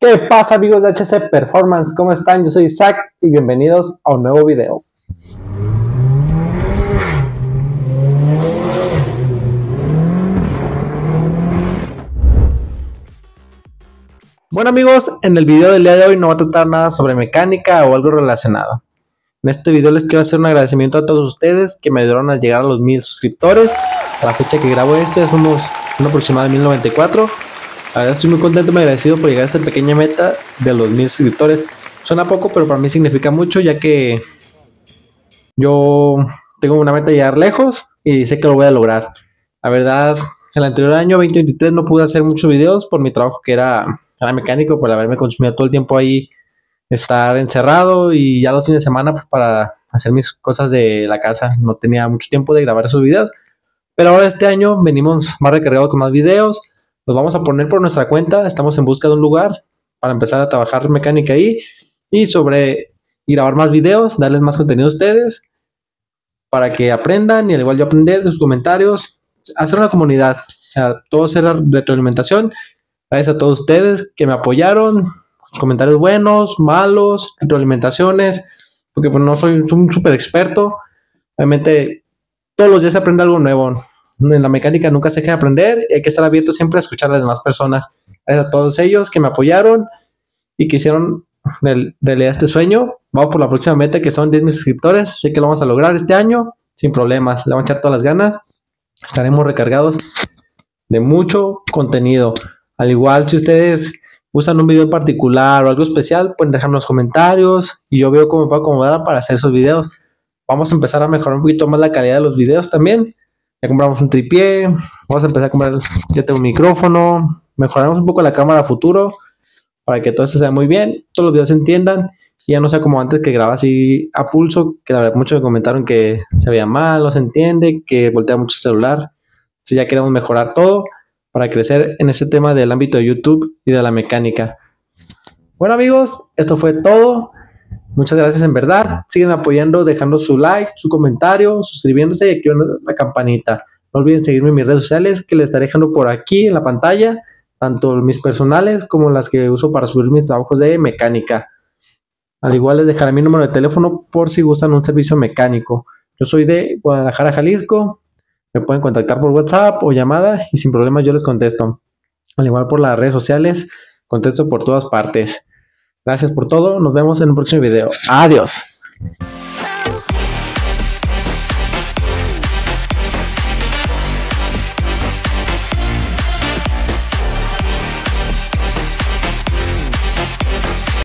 ¿Qué pasa amigos de HC Performance? ¿Cómo están? Yo soy Isaac y bienvenidos a un nuevo video. Bueno amigos, en el video del día de hoy no va a tratar nada sobre mecánica o algo relacionado. En este video les quiero hacer un agradecimiento a todos ustedes que me ayudaron a llegar a los mil suscriptores. La fecha que grabo este es unos, un aproximado de 1094 estoy muy contento y agradecido por llegar a esta pequeña meta de los mil suscriptores. Suena poco, pero para mí significa mucho, ya que yo tengo una meta de llegar lejos y sé que lo voy a lograr. La verdad, el anterior año 2023 no pude hacer muchos videos por mi trabajo que era, era mecánico, por haberme consumido todo el tiempo ahí, estar encerrado y ya los fines de semana pues, para hacer mis cosas de la casa. No tenía mucho tiempo de grabar esos videos. Pero ahora este año venimos más recargados con más videos nos vamos a poner por nuestra cuenta, estamos en busca de un lugar para empezar a trabajar mecánica ahí y sobre grabar más videos, darles más contenido a ustedes para que aprendan y al igual yo aprender de sus comentarios, hacer una comunidad, o sea, todo será retroalimentación. Gracias a todos ustedes que me apoyaron, sus comentarios buenos, malos, retroalimentaciones, porque pues no soy, soy un súper experto. Obviamente, todos los días se aprende algo nuevo en la mecánica nunca se deja de aprender y hay que estar abierto siempre a escuchar a las demás personas. Gracias a todos ellos que me apoyaron y que hicieron realidad este sueño. Vamos por la próxima meta que son 10 mil suscriptores. Sé que lo vamos a lograr este año sin problemas. Le vamos a echar todas las ganas. Estaremos recargados de mucho contenido. Al igual, si ustedes usan un video en particular o algo especial, pueden dejarme los comentarios y yo veo cómo me puedo acomodar para hacer esos videos. Vamos a empezar a mejorar un poquito más la calidad de los videos también ya compramos un tripié, vamos a empezar a comprar, ya tengo un micrófono, mejoramos un poco la cámara futuro para que todo esto sea muy bien, todos los videos se entiendan y ya no sea como antes que grababa así a pulso, que la verdad muchos me comentaron que se veía mal, no se entiende, que voltea mucho el celular. Entonces ya queremos mejorar todo para crecer en ese tema del ámbito de YouTube y de la mecánica. Bueno amigos, esto fue todo. Muchas gracias en verdad. Siguen apoyando, dejando su like, su comentario, suscribiéndose y activando la campanita. No olviden seguirme en mis redes sociales que les estaré dejando por aquí en la pantalla, tanto mis personales como las que uso para subir mis trabajos de mecánica. Al igual les dejaré mi número de teléfono por si gustan un servicio mecánico. Yo soy de Guadalajara, Jalisco. Me pueden contactar por WhatsApp o llamada y sin problemas yo les contesto. Al igual por las redes sociales, contesto por todas partes. Gracias por todo. Nos vemos en un próximo video. Adiós.